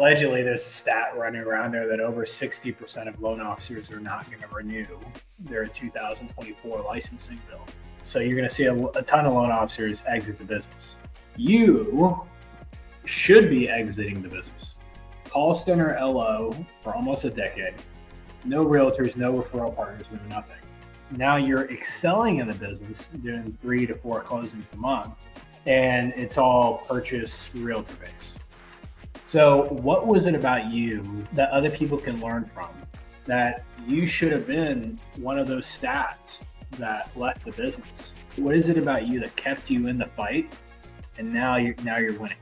allegedly there's a stat running around there that over 60% of loan officers are not going to renew their 2024 licensing bill. So you're going to see a, a, ton of loan officers exit the business. You should be exiting the business. Call center LO for almost a decade. No realtors, no referral partners, no nothing. Now you're excelling in the business, doing three to four closings a month, and it's all purchase realtor based. So, what was it about you that other people can learn from that you should have been one of those stats that left the business? What is it about you that kept you in the fight and now you're now you're winning?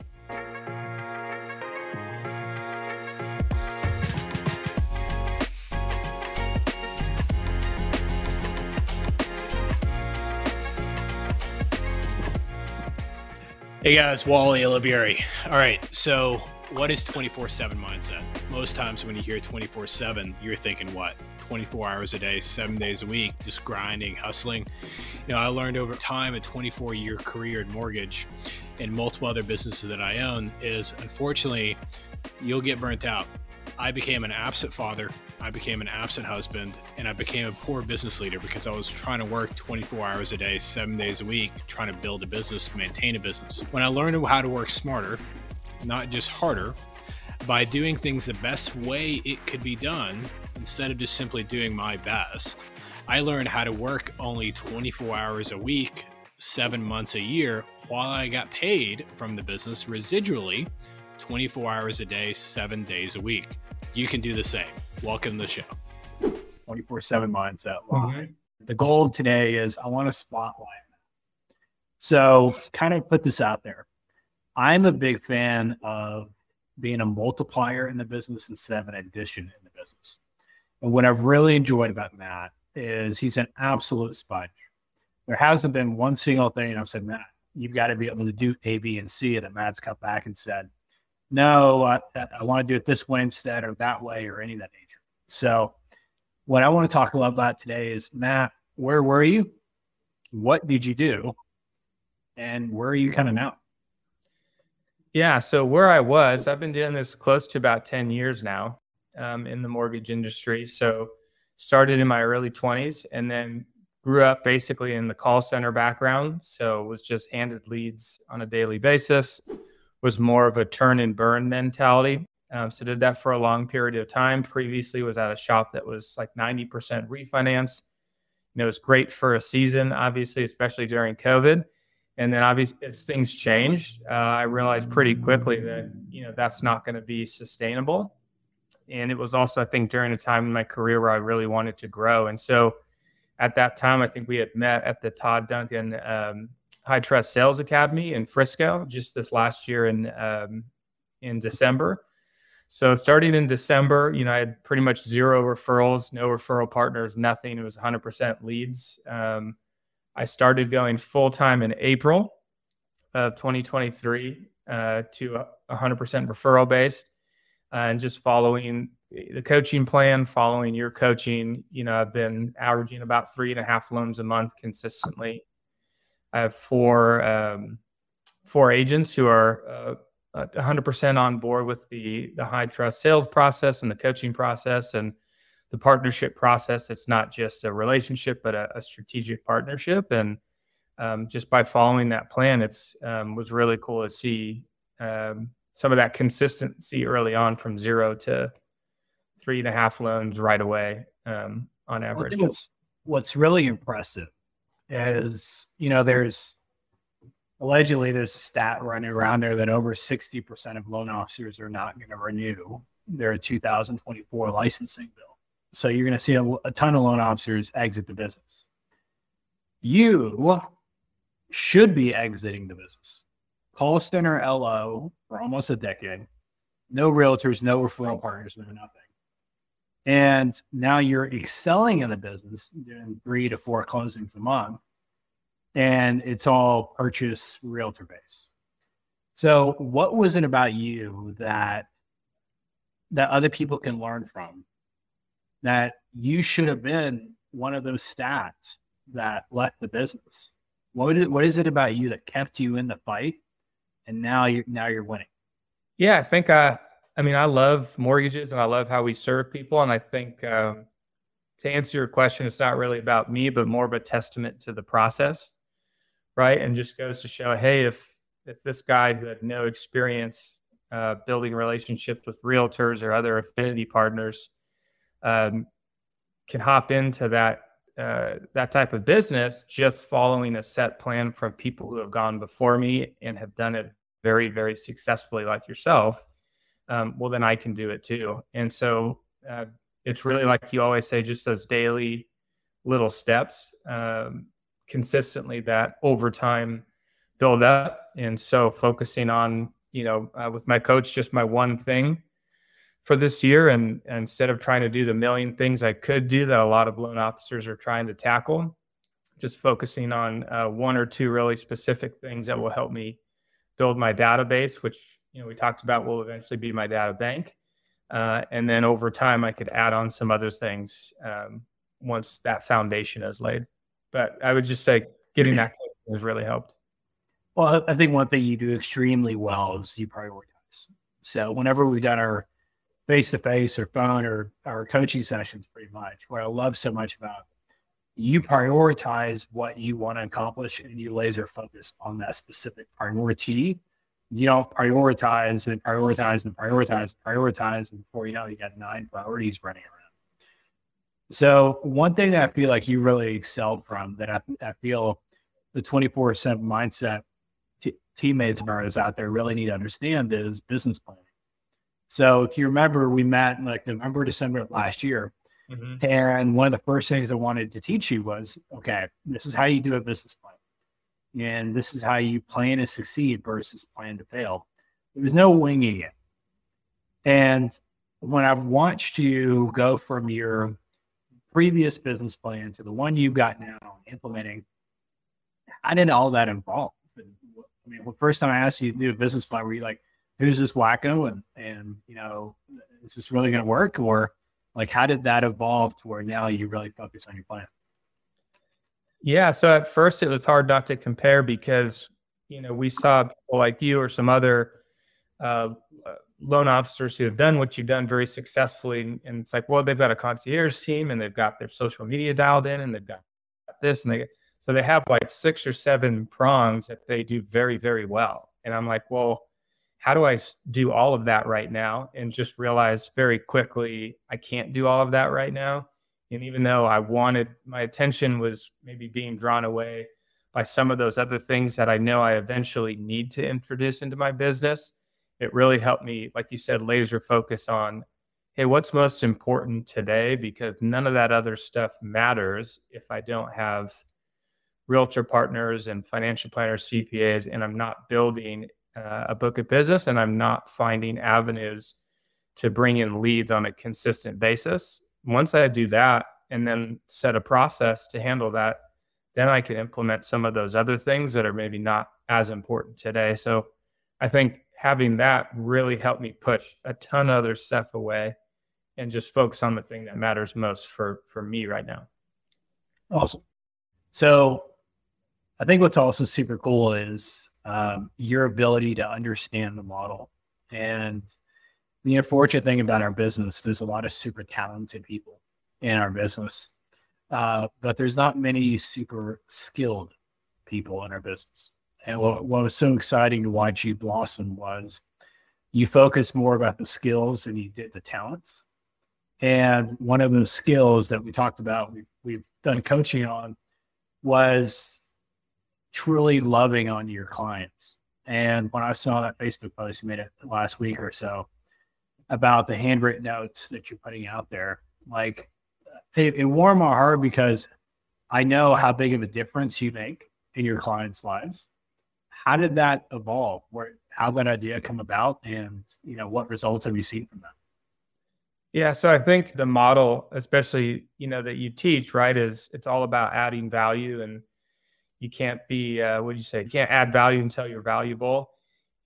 Hey guys, Wally Elibiary. All right, so what is 24 7 mindset? Most times when you hear 24 7, you're thinking what? 24 hours a day, seven days a week, just grinding, hustling. You know, I learned over time a 24 year career in mortgage and multiple other businesses that I own is unfortunately, you'll get burnt out. I became an absent father, I became an absent husband, and I became a poor business leader because I was trying to work 24 hours a day, seven days a week, trying to build a business, maintain a business. When I learned how to work smarter, not just harder, by doing things the best way it could be done instead of just simply doing my best. I learned how to work only 24 hours a week, seven months a year, while I got paid from the business residually 24 hours a day, seven days a week. You can do the same. Welcome to the show. 24 7 mindset. Mm-hmm. The goal today is I want to spotlight. So, kind of put this out there. I'm a big fan of being a multiplier in the business instead of an addition in the business. And what I've really enjoyed about Matt is he's an absolute sponge. There hasn't been one single thing I've said, Matt, you've got to be able to do A, B, and C. And Matt's come back and said, no, I, I want to do it this way instead or that way or any of that nature. So, what I want to talk about today is Matt, where were you? What did you do? And where are you kind of now? Yeah. So where I was, I've been doing this close to about 10 years now um, in the mortgage industry. So started in my early 20s and then grew up basically in the call center background. So was just handed leads on a daily basis, was more of a turn and burn mentality. Um, so did that for a long period of time. Previously was at a shop that was like 90% refinance. You know, it was great for a season, obviously, especially during COVID and then obviously as things changed uh, i realized pretty quickly that you know that's not going to be sustainable. And it was also i think during a time in my career where i really wanted to grow. And so at that time i think we had met at the todd duncan um, high trust sales academy in frisco just this last year in um, in december. So starting in december you know i had pretty much zero referrals no referral partners nothing. It was 100% leads. Um, I started going full time in April of 2023 uh, to 100% referral based uh, and just following the coaching plan, following your coaching. You know, I've been averaging about three and a half loans a month consistently. I have four um, four agents who are uh, 100% on board with the the high trust sales process and the coaching process and the partnership process. It's not just a relationship, but a, a strategic partnership. And um, just by following that plan, it's um, was really cool to see um, some of that consistency early on from zero to three and a half loans right away um, on average. what's, what's really impressive is, you know, there's allegedly there's a stat running around there that over 60% of loan officers are not going to renew their 2024 licensing bill. So you're going to see a, a ton of loan officers exit the business. You should be exiting the business. Call center LO for almost a decade. No realtors, no referral partners, no nothing. And now you're excelling in the business, doing three to four closings a month. And it's all purchase realtor base. So what was it about you that that other people can learn from that you should have been one of those stats that left the business. What is, what is it about you that kept you in the fight, and now you're now you're winning? Yeah, I think uh, I mean, I love mortgages and I love how we serve people. And I think um, to answer your question, it's not really about me, but more of a testament to the process, right? And just goes to show, hey, if if this guy who had no experience uh, building relationships with realtors or other affinity partners um, can hop into that uh, that type of business just following a set plan from people who have gone before me and have done it very very successfully like yourself um, well then i can do it too. And so uh, it's really like you always say just those daily little steps um, consistently that over time build up. And so focusing on you know uh, with my coach just my one thing for this year and, and instead of trying to do the million things i could do that a lot of loan officers are trying to tackle just focusing on uh, one or two really specific things that will help me build my database which you know we talked about will eventually be my data bank. Uh, and then over time i could add on some other things um, once that foundation is laid. But i would just say getting that has really helped. Well i think one thing you do extremely well is you prioritize. So whenever we've done our face to face or phone or our coaching sessions pretty much what i love so much about you prioritize what you want to accomplish and you laser focus on that specific priority you don't prioritize and prioritize and prioritize and prioritize. And before you know, you got nine priorities running around. So one thing that I feel like you really excelled from that I, I feel the 24 7 mindset t- teammates of ours out there really need to understand is business planning. So if you remember, we met in like November, December of last year. Mm-hmm. And one of the first things I wanted to teach you was, okay, this is how you do a business plan and this is how you plan to succeed versus plan to fail. There was no winging it. And when I've watched you go from your previous business plan to the one you've got now implementing, I didn't all that involve. I mean, the first time I asked you to do a business plan, were you like, who's this wacko? And, and, you know, is this really going to work? Or like, how did that evolve to where now you really focus on your plan? Yeah. So at first it was hard not to compare because, you know, we saw people like you or some other uh, loan officers who have done what you've done very successfully. And it's like, well, they've got a concierge team and they've got their social media dialed in and they've got this and they, so they have like six or seven prongs that they do very, very well. And I'm like, well, how do I do all of that right now? And just realize very quickly, I can't do all of that right now. And even though I wanted my attention was maybe being drawn away by some of those other things that I know I eventually need to introduce into my business, it really helped me, like you said, laser focus on, hey, what's most important today? Because none of that other stuff matters if I don't have realtor partners and financial planners, CPAs, and I'm not building uh, a book of business and I'm not finding avenues to bring in leads on a consistent basis once I do that and then set a process to handle that, then I can implement some of those other things that are maybe not as important today. So I think having that really helped me push a ton of other stuff away and just focus on the thing that matters most for for me right now. Awesome. So I think what's also super cool is um, your ability to understand the model and the unfortunate thing about our business, there's a lot of super talented people in our business, uh, but there's not many super skilled people in our business. And what, what was so exciting to watch you blossom was you focused more about the skills than you did the talents. And one of the skills that we talked about, we've, we've done coaching on, was truly loving on your clients. And when I saw that Facebook post, you made it last week or so, about the handwritten notes that you're putting out there. Like it, it warmed my heart because I know how big of a difference you make in your clients' lives. How did that evolve? Where how that idea come about, and you know what results have you seen from that? Yeah, so I think the model, especially you know that you teach, right, is it's all about adding value, and you can't be uh, what do you say? You can't add value until you're valuable.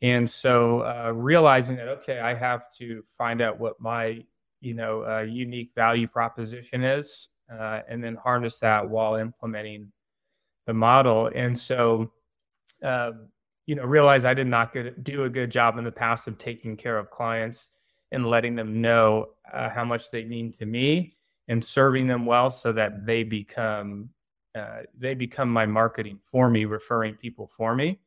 And so uh, realizing that, okay, I have to find out what my, you know, uh, unique value proposition is, uh, and then harness that while implementing the model. And so, um, you know, realize I did not good, do a good job in the past of taking care of clients and letting them know uh, how much they mean to me and serving them well so that they become uh, they become my marketing for me, referring people for me,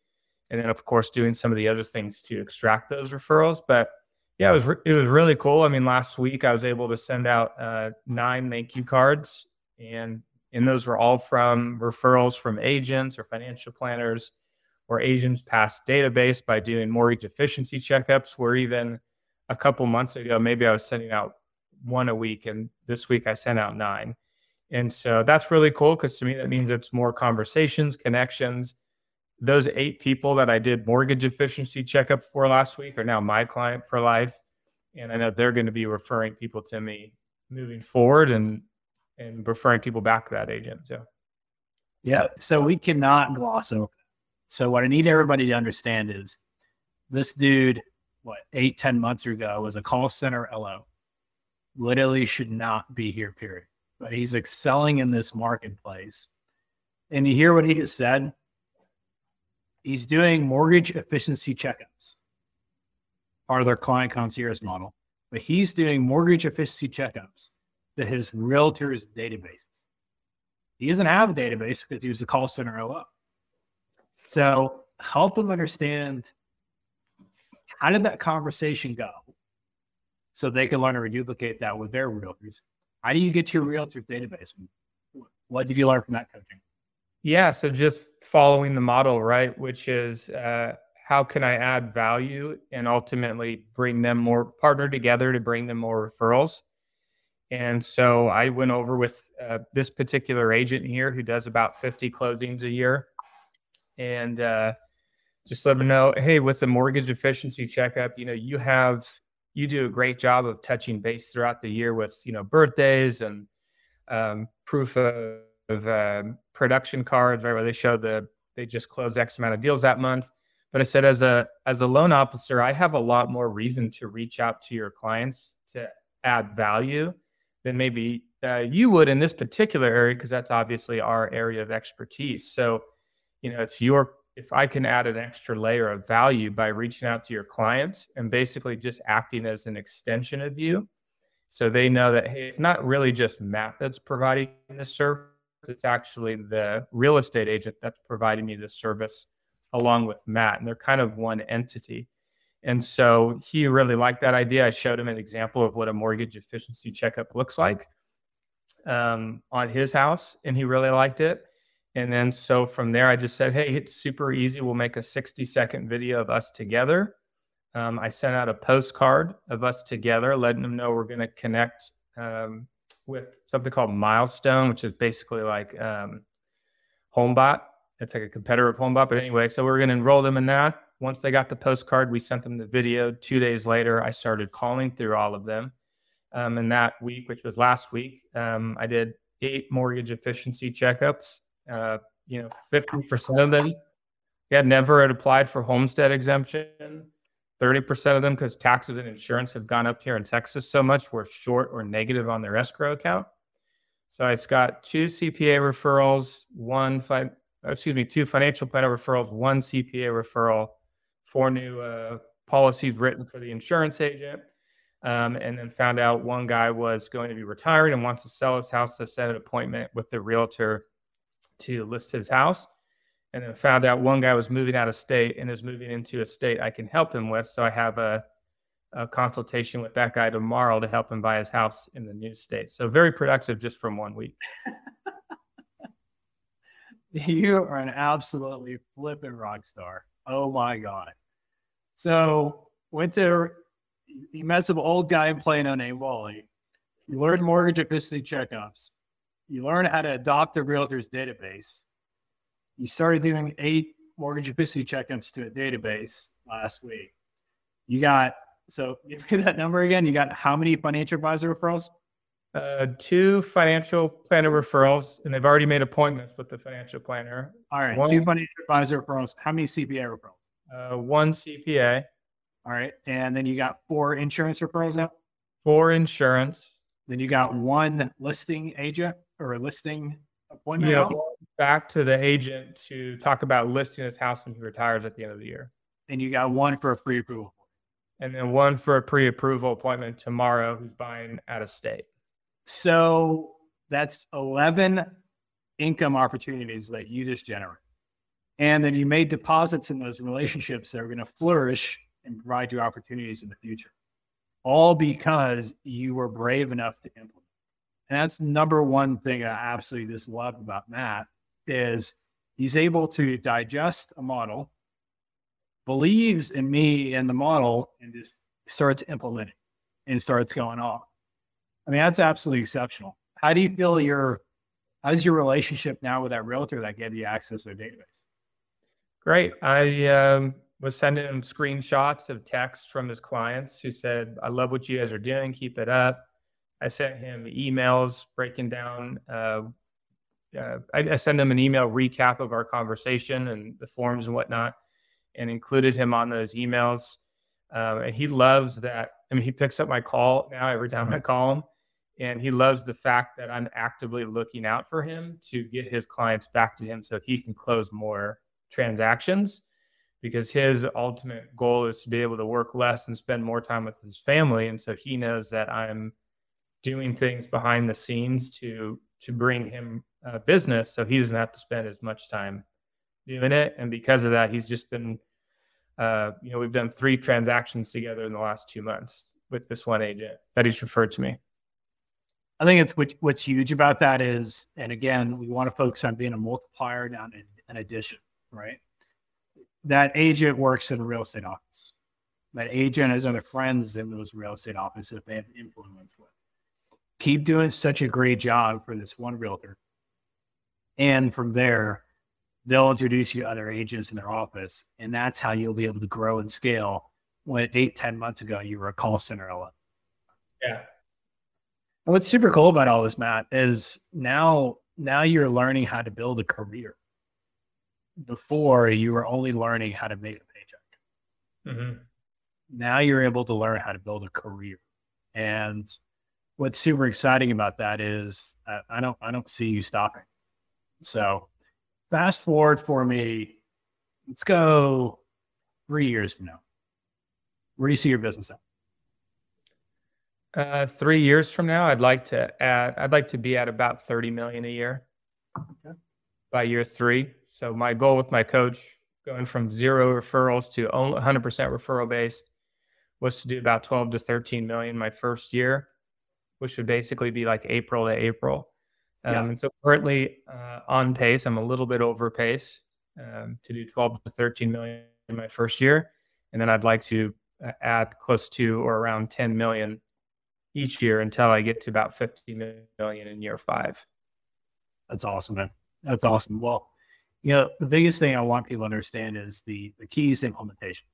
and then of course doing some of the other things to extract those referrals. But yeah, it was re- it was really cool. I mean, last week I was able to send out uh, nine thank you cards, and and those were all from referrals from agents or financial planners or agents past database by doing mortgage efficiency checkups. Where even a couple months ago, maybe I was sending out one a week, and this week I sent out nine. And so that's really cool because to me, that means it's more conversations, connections. Those eight people that I did mortgage efficiency checkup for last week are now my client for life. And I know they're going to be referring people to me moving forward and and referring people back to that agent. So yeah. So we cannot gloss over. So what I need everybody to understand is this dude, what, eight, ten months ago was a call center LO. Literally should not be here, period but he's excelling in this marketplace. And you hear what he just said? He's doing mortgage efficiency checkups, part of their client concierge model. But he's doing mortgage efficiency checkups to his realtors' databases. He doesn't have a database because he was a call center OO. So help them understand how did that conversation go so they can learn to reduplicate that with their realtors how do you get to your realtor's database? What did you learn from that coaching? Yeah, so just following the model, right? Which is uh, how can I add value and ultimately bring them more partner together to bring them more referrals. And so I went over with uh, this particular agent here who does about 50 closings a year, and uh, just let them know, hey, with the mortgage efficiency checkup, you know, you have you do a great job of touching base throughout the year with you know birthdays and um, proof of, of um, production cards, right? Where they show the they just closed X amount of deals that month. But I said as a as a loan officer, I have a lot more reason to reach out to your clients to add value than maybe uh, you would in this particular area because that's obviously our area of expertise. So, you know, it's your if I can add an extra layer of value by reaching out to your clients and basically just acting as an extension of you, so they know that, hey, it's not really just Matt that's providing this service, it's actually the real estate agent that's providing me this service along with Matt. And they're kind of one entity. And so he really liked that idea. I showed him an example of what a mortgage efficiency checkup looks like um, on his house, and he really liked it. And then so from there, I just said, hey, it's super easy. We'll make a 60 second video of us together. Um, I sent out a postcard of us together, letting them know we're going to connect um, with something called Milestone, which is basically like um, HomeBot. It's like a competitor of HomeBot. But anyway, so we're going to enroll them in that. Once they got the postcard, we sent them the video. Two days later, I started calling through all of them. Um, and that week, which was last week, um, I did eight mortgage efficiency checkups uh, you know, 50% of them yeah, never had applied for homestead exemption. 30% of them, because taxes and insurance have gone up here in Texas so much, were short or negative on their escrow account. So it's got two CPA referrals, one, fi- excuse me, two financial planner referrals, one CPA referral, four new uh, policies written for the insurance agent. Um, and then found out one guy was going to be retiring and wants to sell his house to set an appointment with the realtor to list his house and then found out one guy was moving out of state and is moving into a state I can help him with. So I have a, a consultation with that guy tomorrow to help him buy his house in the new state. So very productive just from one week. you are an absolutely flipping rock star. Oh my God. So went to, you met some old guy in Plano named Wally. You learned mortgage efficiency checkups you learn how to adopt a realtor's database. You started doing eight mortgage efficiency checkups to a database last week. You got, so give me that number again. You got how many financial advisor referrals? Uh, two financial planner referrals, and they've already made appointments with the financial planner. All right, one, two financial advisor referrals. How many CPA referrals? Uh, one CPA. All right, and then you got four insurance referrals now. Four insurance. Then you got one listing agent or a listing appointment? Yeah, back to the agent to talk about listing his house when he retires at the end of the year. And you got one for a free approval. and then one for a pre-approval appointment tomorrow who's buying out of state. So that's 11 income opportunities that you just generate. And then you made deposits in those relationships that are going to flourish and provide you opportunities in the future. All because you were brave enough to implement. And that's number one thing I absolutely just love about Matt is he's able to digest a model, believes in me and the model, and just starts implementing and starts going off. I mean, that's absolutely exceptional. How do you feel your how's your relationship now with that realtor that gave you access to their database? Great. I um, was sending him screenshots of texts from his clients who said, I love what you guys are doing. Keep it up. I sent him emails breaking down. Uh, uh, I, I sent him an email recap of our conversation and the forms and whatnot, and included him on those emails. Um, and he loves that. I mean, he picks up my call now every time I call him, and he loves the fact that I'm actively looking out for him to get his clients back to him so he can close more transactions. Because his ultimate goal is to be able to work less and spend more time with his family, and so he knows that I'm doing things behind the scenes to to bring him uh, business, so he doesn't have to spend as much time doing it. And because of that, he's just been, uh, you know, we've done three transactions together in the last two months with this one agent that he's referred to me. I think it's what, what's huge about that is, and again, we want to focus on being a multiplier, not an, addition, right? That agent works in a real estate office. That agent has other friends in those real estate offices that they have influence with. Keep doing such a great job for this one realtor. And from there, they'll introduce you to other agents in their office. And that's how you'll be able to grow and scale. When eight, ten months ago, you were a call center. Yeah. And what's super cool about all this, Matt, is now now you're learning how to build a career. Before you were only learning how to make a paycheck. Mm-hmm. Now you're able to learn how to build a career. And what's super exciting about that is I, I don't I don't see you stopping. So fast forward for me. Let's go three years from now. Where do you see your business at? Uh, three years from now, I'd like to add. I'd like to be at about thirty million a year Okay. by year three. So my goal with my coach, going from zero referrals to 100% referral based, was to do about 12 to 13 million my first year, which would basically be like April to April. Um, Yeah. And so currently uh, on pace, I'm a little bit over pace um, to do 12 to 13 million in my first year, and then I'd like to uh, add close to or around 10 million each year until I get to about 50 million in year five. That's awesome, man. That's awesome. Well, you know, the biggest thing I want people to understand is the the key is implementation.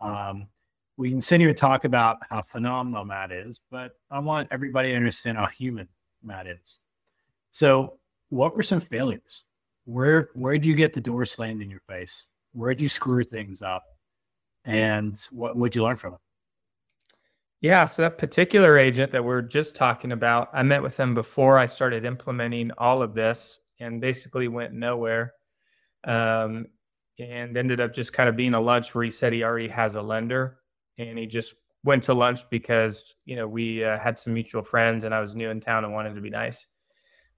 Um, we continue to talk about how phenomenal Matt is, but I want everybody to understand how human Matt is. So, what were some failures? Where where did you get the door slammed in your face? Where did you screw things up? And what would you learn from it? Yeah, so that particular agent that we're just talking about, I met with him before I started implementing all of this and basically went nowhere. Um, and ended up just kind of being a lunch where he said he already has a lender and he just went to lunch because, you know, we uh, had some mutual friends and I was new in town and wanted to be nice.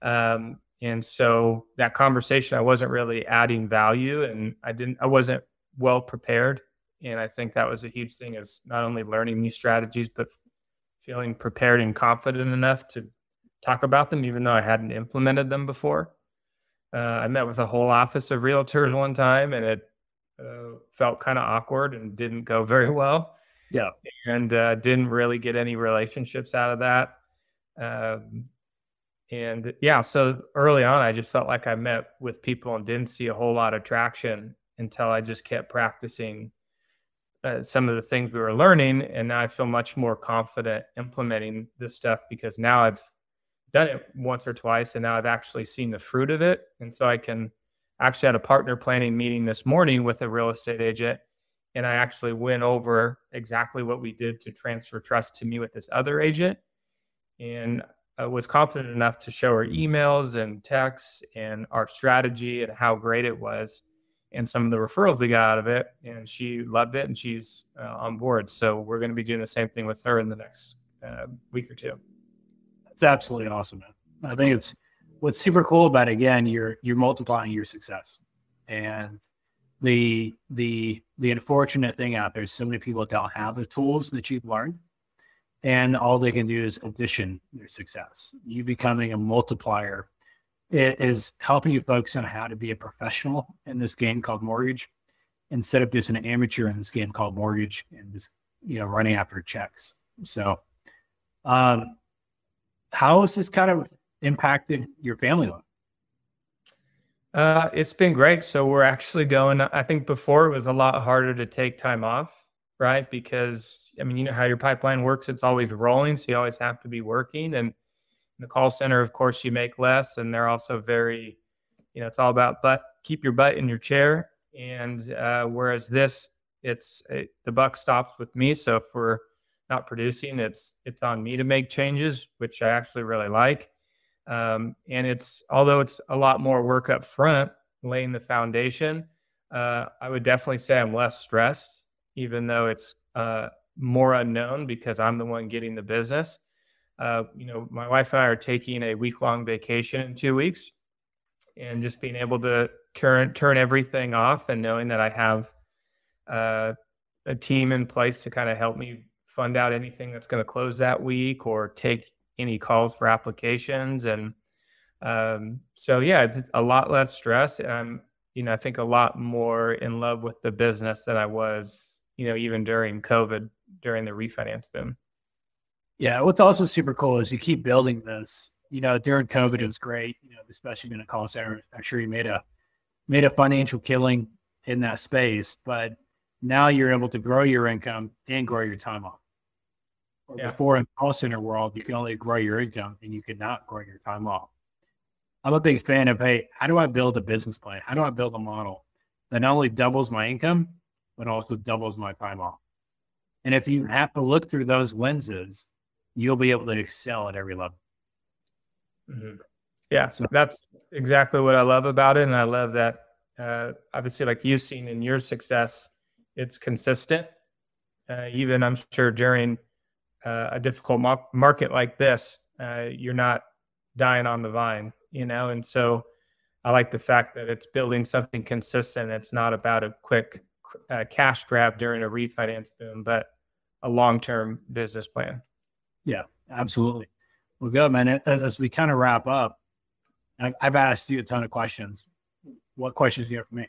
Um, and so that conversation, I wasn't really adding value and I didn't, I wasn't well prepared and I think that was a huge thing is not only learning these strategies, but feeling prepared and confident enough to talk about them, even though I hadn't implemented them before. Uh, I met with a whole office of realtors one time and it uh, felt kind of awkward and didn't go very well. Yeah. And uh, didn't really get any relationships out of that. Um, and yeah, so early on, I just felt like I met with people and didn't see a whole lot of traction until I just kept practicing uh, some of the things we were learning and now i feel much more confident implementing this stuff because now i've done it once or twice and now i've actually seen the fruit of it and so i can actually had a partner planning meeting this morning with a real estate agent and i actually went over exactly what we did to transfer trust to me with this other agent and I was confident enough to show her emails and texts and our strategy and how great it was and some of the referrals we got out of it. And she loved it and she's uh, on board. So we're going to be doing the same thing with her in the next uh, week or two. That's absolutely awesome, man. I think it's what's super cool about it, again, you're you're multiplying your success. And the the the unfortunate thing out there is so many people don't have the tools that you've learned and all they can do is addition their success. You becoming a multiplier it is helping you focus on how to be a professional in this game called mortgage instead of just an amateur in this game called mortgage and just you know running after checks. So, um, how has this kind of impacted your family life? Uh, it's been great. So we're actually going. I think before it was a lot harder to take time off, right? Because I mean, you know how your pipeline works; it's always rolling, so you always have to be working. And the call center, of course, you make less, and they're also very, you know, it's all about but Keep your butt in your chair. And uh, whereas this, it's it, the buck stops with me. So if we're not producing, it's it's on me to make changes, which I actually really like. Um, and it's although it's a lot more work up front, laying the foundation. Uh, I would definitely say I'm less stressed, even though it's uh, more unknown because I'm the one getting the business. Uh, you know, my wife and I are taking a week long vacation in two weeks, and just being able to turn turn everything off and knowing that I have uh, a team in place to kind of help me fund out anything that's going to close that week or take any calls for applications. And um, so yeah it's a lot less stress. And you know i think a lot more in love with the business than i was you know even during covid during the refinance boom. Yeah what's also super cool is you keep building this. You know during covid it was great you know especially being a call center. I'm sure you made a made a financial killing in that space but now you're able to grow your income and grow your time off yeah. before in call center world, you can only grow your income and you cannot grow your time off. I'm a big fan of, hey, how do I build a business plan? How do I build a model that not only doubles my income, but also doubles my time off? And if you have to look through those lenses, you'll be able to excel at every level. Mm-hmm. Yeah, so that's exactly what I love about it. And I love that, uh, obviously, like you've seen in your success, it's consistent. Uh, even I'm sure during uh, a difficult mo- market like this, uh, you're not dying on the vine, you know. And so, I like the fact that it's building something consistent. It's not about a quick uh, cash grab during a refinance boom, but a long-term business plan. Yeah, absolutely. Well, good, man. As we kind of wrap up, I've asked you a ton of questions. What questions do you have for me?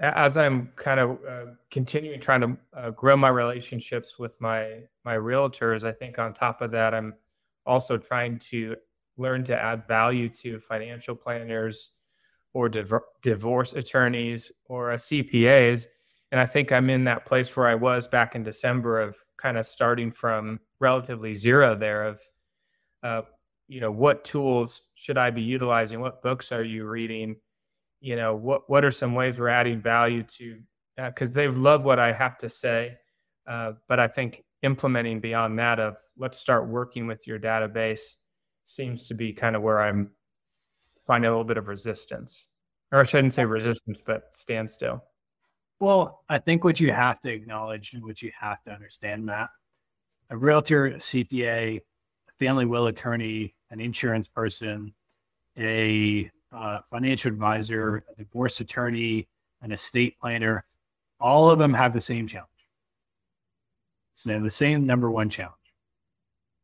As I'm kind of uh, continuing trying to uh, grow my relationships with my my realtors, I think on top of that, I'm also trying to learn to add value to financial planners or div- divorce attorneys or CPAs. And I think I'm in that place where I was back in December of kind of starting from relatively zero there of, uh, you know, what tools should I be utilizing? What books are you reading? You know what what are some ways we're adding value to because uh, they've loved what i have to say uh, but i think implementing beyond that of let's start working with your database seems to be kind of where i'm finding a little bit of resistance. Or i shouldn't say resistance but standstill well i think what you have to acknowledge and what you have to understand matt a realtor a cpa a family will attorney an insurance person a uh, financial advisor, a divorce attorney, an estate planner, all of them have the same challenge. So the same number one challenge.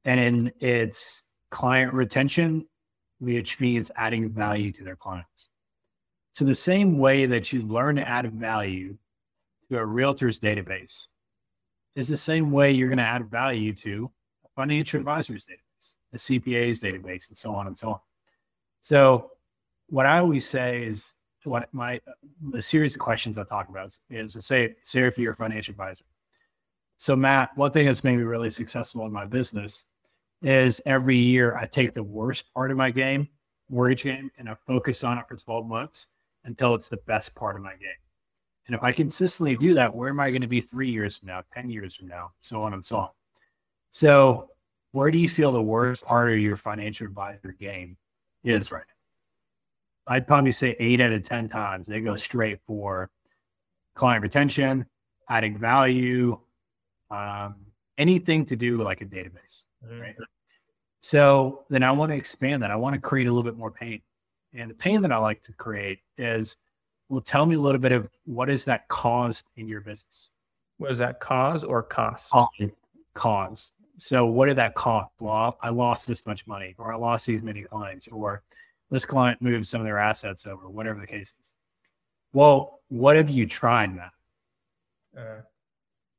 And it's client retention, which means adding value to their clients. So the same way that you learn to add value to a realtor's database is the same way you're going to add value to a financial advisor's database, a CPA's database, and so on and so on. So what I always say is what my the series of questions I talk about is, is say say you're a financial advisor. So Matt, one thing that's made me really successful in my business is every year I take the worst part of my game, mortgage game, and I focus on it for 12 months until it's the best part of my game. And if I consistently do that, where am I going to be three years from now, 10 years from now, so on and so on. So where do you feel the worst part of your financial advisor game is right now? I'd probably say eight out of 10 times they go straight for client retention, adding value, um, anything to do with like a database. Right. So then I want to expand that. I want to create a little bit more pain. And the pain that I like to create is, well, tell me a little bit of what is that caused in your business? Was that cause or cost? Cause. So what did that cost? Well, I lost this much money, or I lost these many clients, or this client moved some of their assets over, whatever the case is. Well, what have you tried, Matt? Uh,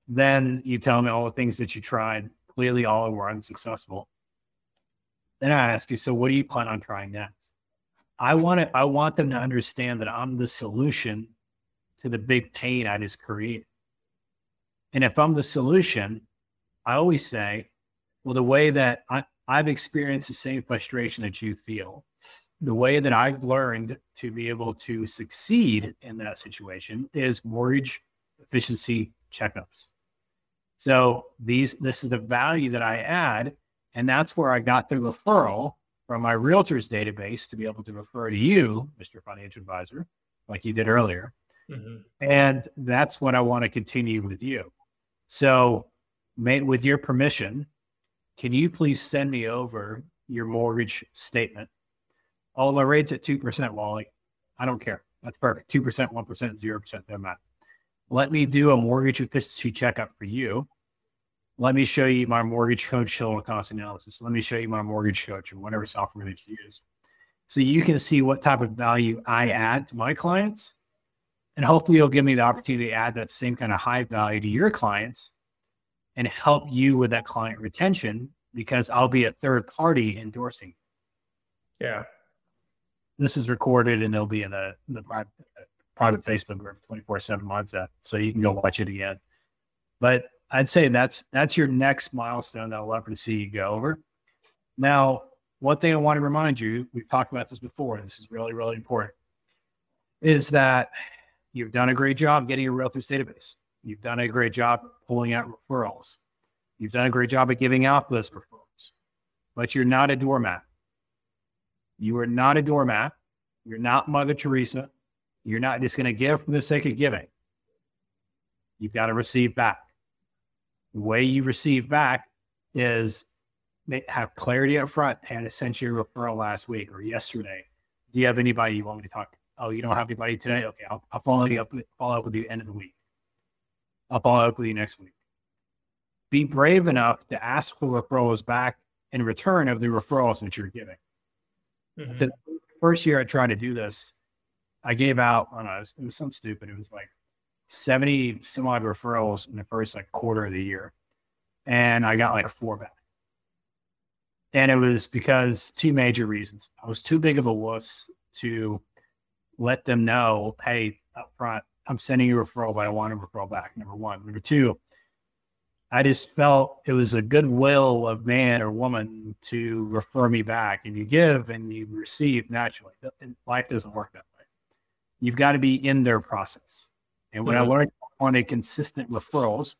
then you tell me all the things that you tried. Clearly, all were unsuccessful. Then I ask you, so what do you plan on trying next? I want to, I want them to understand that I'm the solution to the big pain I just created. And if I'm the solution, I always say, well, the way that I, I've experienced the same frustration that you feel, the way that I've learned to be able to succeed in that situation is mortgage efficiency checkups. So these this is the value that I add, and that's where I got the referral from my realtors database to be able to refer to you, Mr. Financial Advisor, like you did earlier. Mm-hmm. And that's what I want to continue with you. So, may, with your permission, can you please send me over your mortgage statement? All my rates at 2%, Wally. I don't care. That's perfect. 2%, 1%, 0%, doesn't matter. Let me do a mortgage efficiency checkup for you. Let me show you my mortgage coach total cost analysis. Let me show you my mortgage coach or whatever software that you use. So you can see what type of value I add to my clients. And hopefully you'll give me the opportunity to add that same kind of high value to your clients and help you with that client retention because I'll be a third party endorsing. Yeah. This is recorded and it'll be in the, the private, private Facebook group 24 7 months. out. So you can go watch it again. But I'd say that's that's your next milestone that I'll love to see you go over. Now, one thing I want to remind you, we've talked about this before, and this is really, really important, is that you've done a great job getting a realtors database. You've done a great job pulling out referrals. You've done a great job at giving out those referrals, but you're not a doormat. You are not a doormat. You're not Mother Teresa. You're not just going to give for the sake of giving. You've got to receive back. The way you receive back is have clarity up front. And I sent you a referral last week or yesterday. Do you have anybody you want me to talk? Oh, you don't have anybody today? Okay, I'll, I'll follow you up. Follow up with you end of the week. I'll follow up with you next week. Be brave enough to ask for referrals back in return of the referrals that you're giving. Mm-hmm. So first year I tried to do this, I gave out. I don't know. It was, it was some stupid. It was like 70 some odd referrals in the first like quarter of the year. And I got like four back. And it was because two major reasons. I was too big of a wuss to let them know, hey, up front, I'm sending you a referral, but I want a referral back. Number one. Number two, I just felt it was a goodwill of man or woman to refer me back. And you give and you receive naturally. Life doesn't work that way. You've got to be in their process. And when mm-hmm. I learned on a consistent referrals,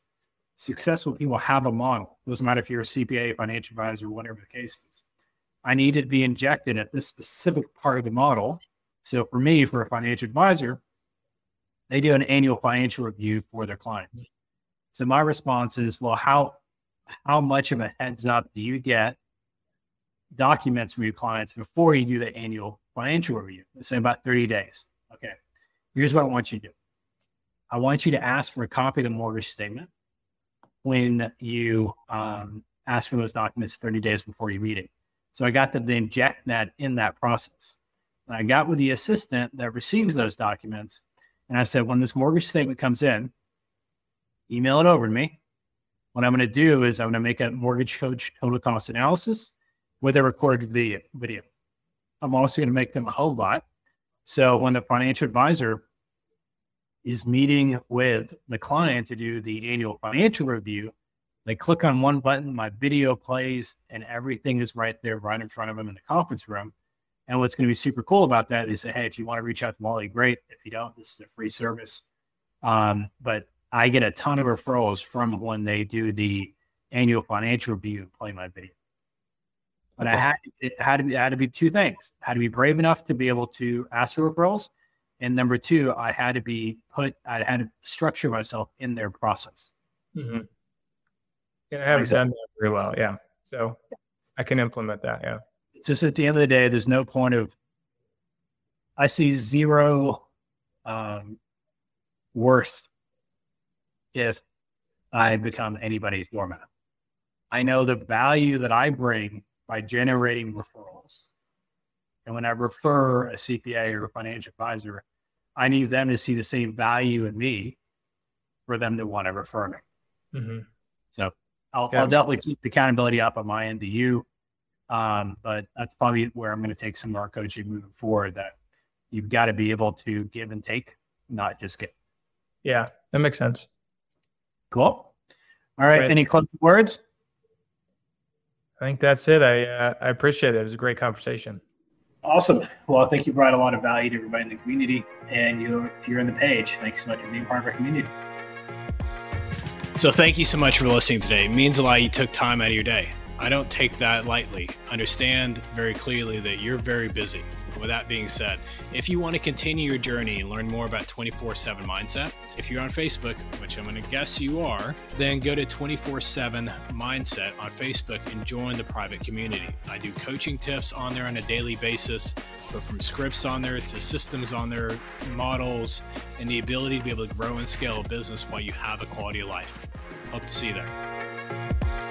successful people have a model. It doesn't matter if you're a CPA, financial advisor, whatever the case is. I needed to be injected at this specific part of the model. So for me, for a financial advisor, they do an annual financial review for their clients. So my response is, well, how how much of a heads up do you get documents from your clients before you do the annual financial review? Say about 30 days. Okay. Here's what I want you to do. I want you to ask for a copy of the mortgage statement when you um, ask for those documents 30 days before you read it. So I got them to inject that in that process. And I got with the assistant that receives those documents. And I said, when this mortgage statement comes in, email it over to me. What I'm going to do is I'm going to make a mortgage coach total cost analysis with a recorded video. I'm also going to make them a whole lot. So when the financial advisor is meeting with the client to do the annual financial review. They click on one button, my video plays, and everything is right there, right in front of them in the conference room. And what's going to be super cool about that is, hey, if you want to reach out to Wally, great. If you don't, this is a free service. Um, but I get a ton of referrals from when they do the annual financial review and play my video. But I had it had to be, had to be two things. I had to be brave enough to be able to ask for referrals, and number two, I had to be put. I had to structure myself in their process. Mm-hmm. Yeah, I haven't done that very well. Yeah, so I can implement that. Yeah. Just at the end of the day, there's no point of. I see zero um, worth if I become anybody's doormat. I know the value that I bring by generating referrals. And when I refer a CPA or a financial advisor, I need them to see the same value in me for them to want to refer me. Mm-hmm. So I'll, I'll, definitely keep the accountability up on my end to you. Um, but that's probably where I'm going to take some of our coaching moving forward that you've got to be able to give and take, not just get. Yeah, that makes sense. Cool. All right. Great. Any closing words? I think that's it. I uh, I appreciate it. It was a great conversation. Awesome. Well, I think you brought a lot of value to everybody in the community. And you, if you're in the page, thanks so much for being part of our community. So, thank you so much for listening today. It means a lot you took time out of your day. I don't take that lightly. Understand very clearly that you're very busy. With that being said, if you want to continue your journey and learn more about 24 7 Mindset, if you're on Facebook, which I'm going to guess you are, then go to 24 7 Mindset on Facebook and join the private community. I do coaching tips on there on a daily basis, but from scripts on there to systems on there, models, and the ability to be able to grow and scale a business while you have a quality of life. Hope to see you there.